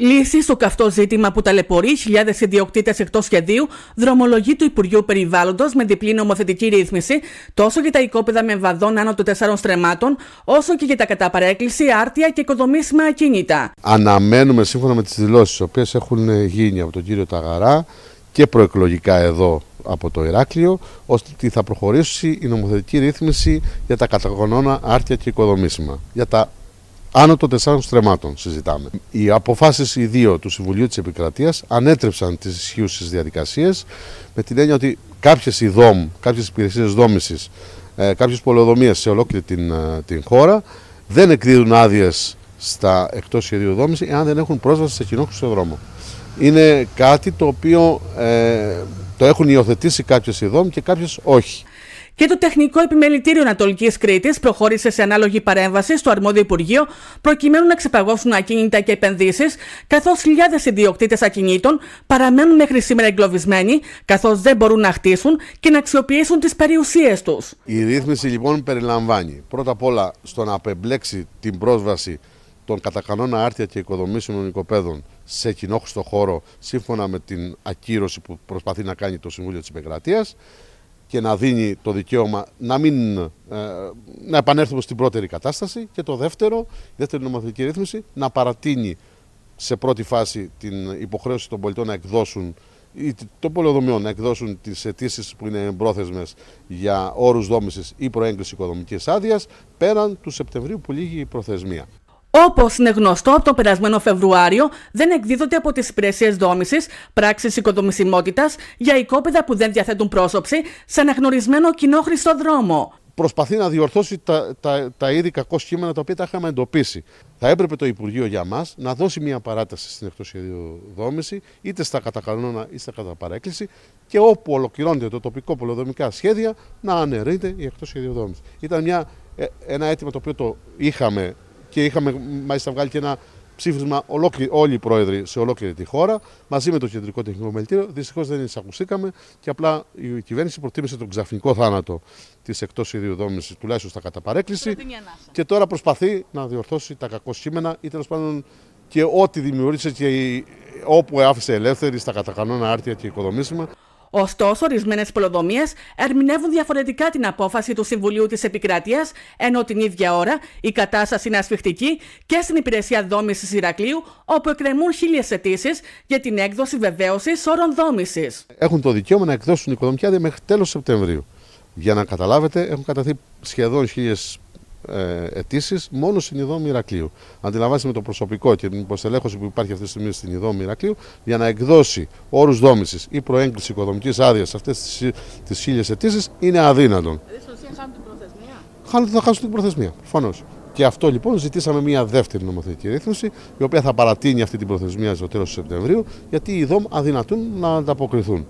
Λύση στο καυτό ζήτημα που ταλαιπωρεί χιλιάδες ιδιοκτήτες εκτός σχεδίου δρομολογεί του Υπουργείου Περιβάλλοντος με διπλή νομοθετική ρύθμιση τόσο για τα οικόπεδα με βαδόν άνω των τεσσάρων στρεμάτων, όσο και για τα κατά παρέκκληση, άρτια και οικοδομήσιμα ακίνητα. Αναμένουμε σύμφωνα με τις δηλώσεις, οι οποίες έχουν γίνει από τον κύριο Ταγαρά και προεκλογικά εδώ από το Ηράκλειο, ότι θα προχωρήσει η νομοθετική ρύθμιση για τα καταγωνώνα άρτια και οικοδομήσιμα. Για τα άνω των τεσσάρων στρεμάτων συζητάμε. Οι αποφάσεις οι δύο του Συμβουλίου της Επικρατείας ανέτρεψαν τις ισχύουσες διαδικασίες με την έννοια ότι κάποιες ιδόμ, κάποιες υπηρεσίες δόμησης, ε, κάποιες πολεοδομίες σε ολόκληρη την, ε, την χώρα δεν εκδίδουν άδειες στα εκτός σχεδίου δόμησης εάν δεν έχουν πρόσβαση σε κοινό δρόμο. Είναι κάτι το οποίο ε, το έχουν υιοθετήσει κάποιες ιδόμ και κάποιες όχι. Και το Τεχνικό Επιμελητήριο Ανατολικής Κρήτης προχώρησε σε ανάλογη παρέμβαση στο αρμόδιο Υπουργείο προκειμένου να ξεπαγώσουν ακίνητα και επενδύσεις, καθώς χιλιάδες ιδιοκτήτες ακινήτων παραμένουν μέχρι σήμερα εγκλωβισμένοι, καθώς δεν μπορούν να χτίσουν και να αξιοποιήσουν τις περιουσίες τους. Η ρύθμιση λοιπόν περιλαμβάνει πρώτα απ' όλα στο να απεμπλέξει την πρόσβαση των κατά κανόνα άρτια και οικοδομήσεων οικοπαίδων σε κοινόχρηστο χώρο σύμφωνα με την ακύρωση που προσπαθεί να κάνει το Συμβούλιο της Επικρατείας και να δίνει το δικαίωμα να, μην, ε, να επανέλθουμε στην πρώτερη κατάσταση και το δεύτερο, η δεύτερη νομοθετική ρύθμιση, να παρατείνει σε πρώτη φάση την υποχρέωση των πολιτών να εκδώσουν ή των πολεοδομιών να εκδώσουν τις αιτήσεις που είναι εμπρόθεσμε για όρους δόμησης ή προέγκριση οικοδομικής άδειας πέραν του Σεπτεμβρίου που λύγει η προθεσμία. Όπως είναι γνωστό, από τον περασμένο Φεβρουάριο δεν εκδίδονται από τις υπηρεσίες δόμησης πράξεις οικοδομησιμότητας για οικόπεδα που δεν διαθέτουν πρόσωψη σε αναγνωρισμένο κοινόχρηστο δρόμο. Προσπαθεί να διορθώσει τα, τα, τα ήδη κακό σχήματα τα οποία τα είχαμε εντοπίσει. Θα έπρεπε το Υπουργείο για μας να δώσει μια παράταση στην εκτοσχεδίου δόμηση, είτε στα κατακανόνα είτε στα καταπαρέκκληση, και όπου ολοκληρώνεται το τοπικό πολεοδομικά σχέδια να αναιρείται η εκτοσχεδίου δόμηση. Ήταν μια, ε, ένα αίτημα το οποίο το είχαμε και είχαμε μάλιστα βγάλει και ένα ψήφισμα όλοι οι πρόεδροι σε ολόκληρη τη χώρα μαζί με το Κεντρικό Τεχνικό Μελτήριο. Δυστυχώς δεν εισακουστήκαμε και απλά η κυβέρνηση προτίμησε τον ξαφνικό θάνατο της εκτός ιδίου δόμησης, τουλάχιστον στα κατά παρέκκληση. Και τώρα προσπαθεί να διορθώσει τα κακό κείμενα ή τέλος πάντων και ό,τι δημιούργησε και όπου άφησε ελεύθερη στα κατακανόνα άρτια και οικοδομήσιμα. Ωστόσο, ορισμένες πολεοδομίε ερμηνεύουν διαφορετικά την απόφαση του Συμβουλίου της Επικράτεια, ενώ την ίδια ώρα η κατάσταση είναι ασφιχτική και στην υπηρεσία δόμησης Ηρακλείου, όπου εκκρεμούν χίλιες αιτήσεις για την έκδοση βεβαίωσης όρων δόμησης. Έχουν το δικαίωμα να εκδώσουν οικοδομική άδεια μέχρι τέλος Σεπτεμβρίου. Για να καταλάβετε, έχουν καταθεί σχεδόν χίλιες ε, αιτήσεις μόνο στην Ιδόμη Μηρακλείου. Αντιλαμβάνεστε με το προσωπικό και την υποστελέχωση που υπάρχει αυτή τη στιγμή στην Ιδόμη Μηρακλείου για να εκδώσει όρους δόμησης ή προέγκληση οικοδομικής άδειας σε αυτές τις χίλιες αιτήσεις είναι αδύνατον. Δηλαδή, στην ουσία χάνουν την προθεσμία. Χάνουν, θα χάσουν την προθεσμία, προφανώς. Και αυτό λοιπόν ζητήσαμε μια δεύτερη νομοθετική ρύθμιση, η οποία θα παρατείνει αυτή την προθεσμία στο τέλος του Σεπτεμβρίου, γιατί οι ΔΟΜ αδυνατούν να ανταποκριθούν.